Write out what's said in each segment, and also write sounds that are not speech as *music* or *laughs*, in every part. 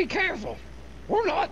Be careful. We're not.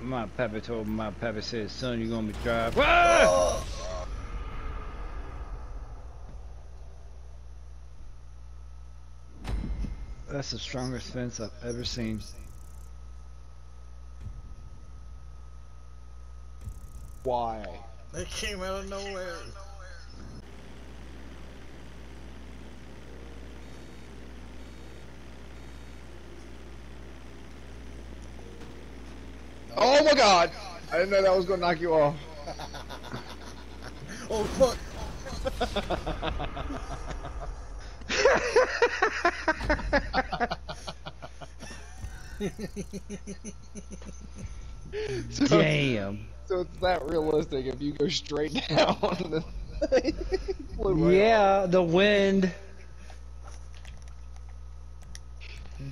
My pappy told me, my pappy said, son, you're gonna be driving. Ah! That's the strongest fence I've ever seen. Why? They came out of nowhere. Oh my god! I didn't know that was gonna knock you off. *laughs* oh fuck! *laughs* *laughs* *laughs* so, Damn. So it's that realistic if you go straight *laughs* down. right yeah, the wind.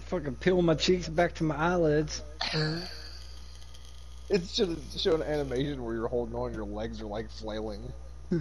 Fucking peel my cheeks back to my eyelids. It should show an animation where you're holding on, your legs are like flailing. *laughs*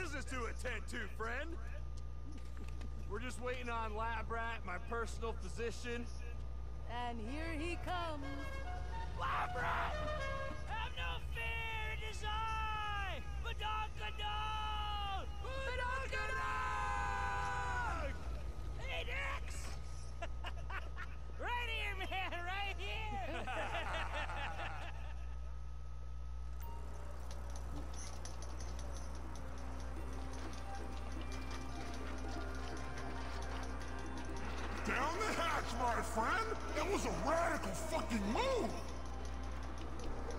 business to attend to, friend. We're just waiting on Lab Rat, my personal physician. And here he comes. My friend! That was a radical fucking move!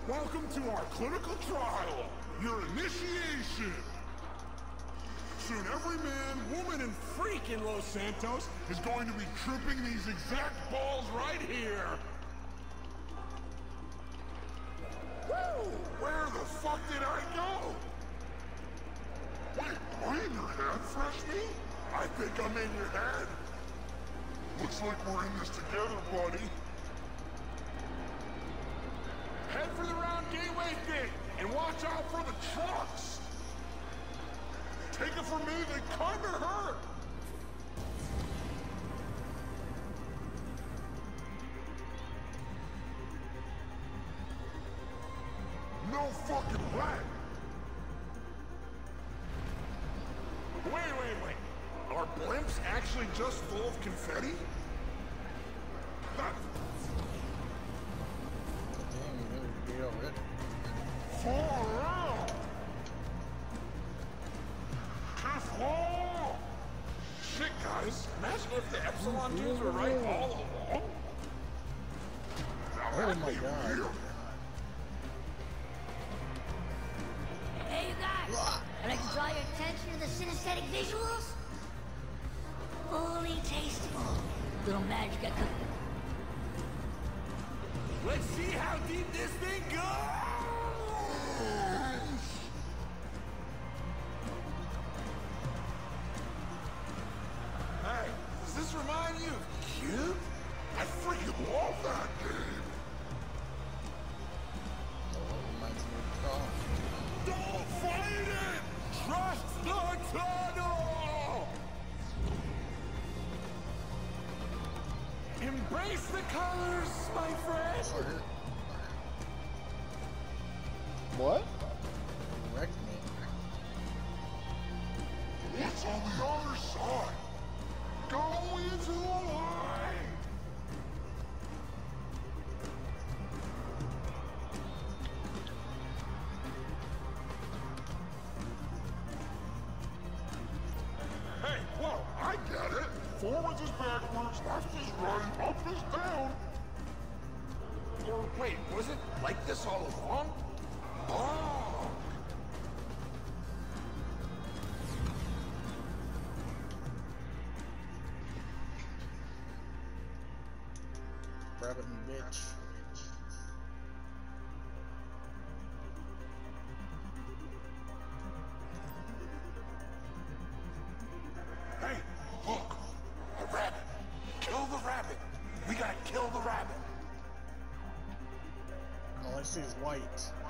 Welcome to our clinical trial, your initiation! Soon every man, woman, and freak in Los Santos is going to be tripping these exact balls right here! Woo! Where the fuck did I go? Wait, am I in your head, Fresh Meat? I think I'm in your head. Looks like we're in this together, buddy. Head for the round gateway gate, and watch out for the trucks! Take it from me, they kinda hurt! No fucking way! Are actually just full of confetti? That Damn, you know you're gay already. far out! Careful! Shit, guys. Imagine if the Epsilon dudes were right all along. Now Oh my God. weird. Hey, you guys! I'd like to draw your attention to the synesthetic visuals. Fully tasteful. Little magic I. Let's see how deep this thing goes! Embrace the colors, my friend! What? Wrecked me. What's on the other side? Go into the light! Hey, whoa, I get it. Forwards is backwards, left up. Or wait, was it like this all along? Oh! Is white.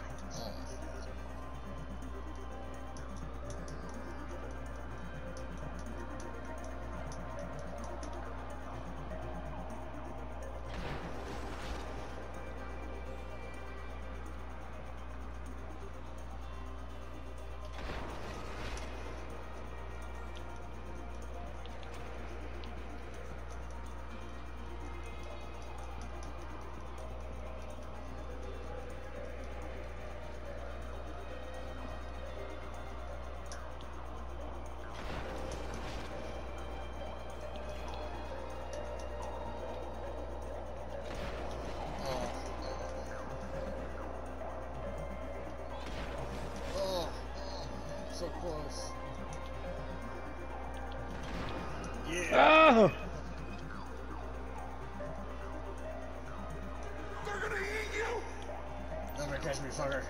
Catch me, fucker.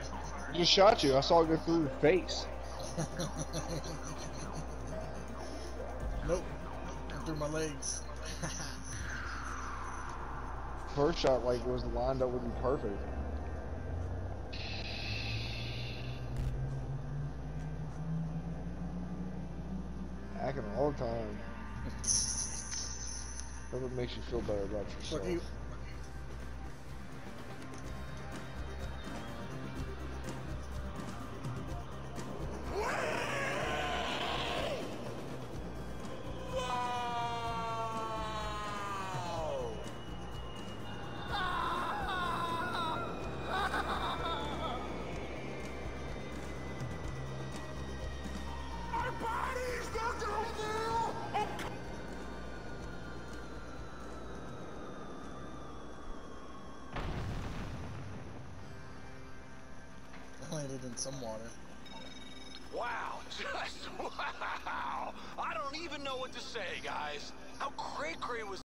I just shot you. I saw it go through your face. *laughs* nope. Through my legs. *laughs* First shot like was lined up with you perfect. Hacking all the time. *laughs* That's what makes you feel better about yourself. Some water. Wow, *laughs* just wow! I don't even know what to say, guys. How cray cray was